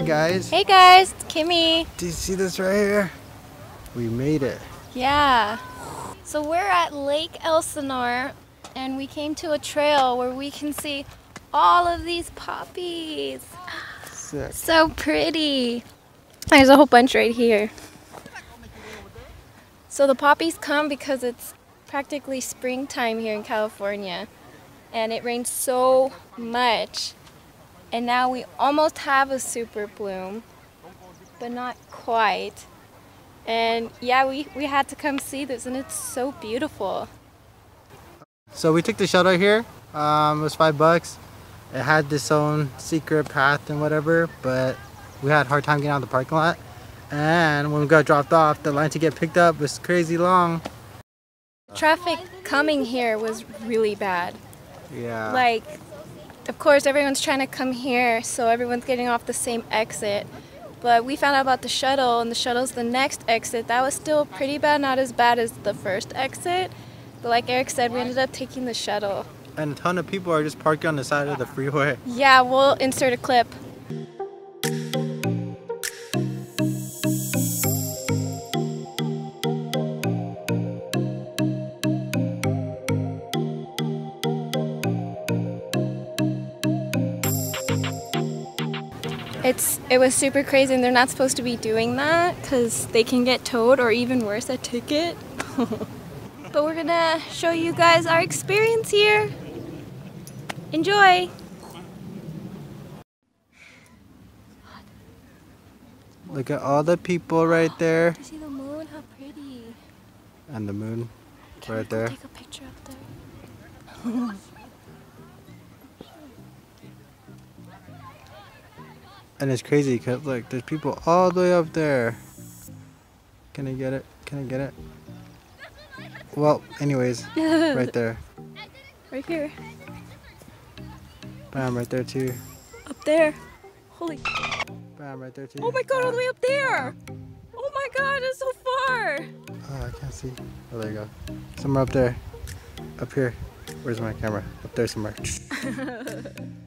guys. Hey guys, it's Kimmie. Do you see this right here? We made it. Yeah. So we're at Lake Elsinore and we came to a trail where we can see all of these poppies. Sick. So pretty. There's a whole bunch right here. So the poppies come because it's practically springtime here in California and it rains so much. And now we almost have a super bloom, but not quite. And yeah, we, we had to come see this and it's so beautiful. So we took the shuttle here. Um, it was five bucks. It had this own secret path and whatever, but we had a hard time getting out of the parking lot. And when we got dropped off, the line to get picked up was crazy long. Traffic coming here was really bad. Yeah. Like, of course, everyone's trying to come here, so everyone's getting off the same exit. But we found out about the shuttle, and the shuttle's the next exit. That was still pretty bad, not as bad as the first exit. But like Eric said, we ended up taking the shuttle. and a ton of people are just parking on the side of the freeway. Yeah, we'll insert a clip. It's it was super crazy and they're not supposed to be doing that cuz they can get towed or even worse a ticket. but we're going to show you guys our experience here. Enjoy. Look at all the people right there. See the moon, how pretty. And the moon Can right there. Take a picture up there. And it's crazy because look, there's people all the way up there. Can I get it? Can I get it? Well, anyways, right there. Right here. Bam, right there too. Up there. Holy. Bam, right there too. Oh my god, all the way up there. Oh my god, it's so far. Oh, I can't see. Oh, there you go. Somewhere up there. Up here. Where's my camera? Up there somewhere.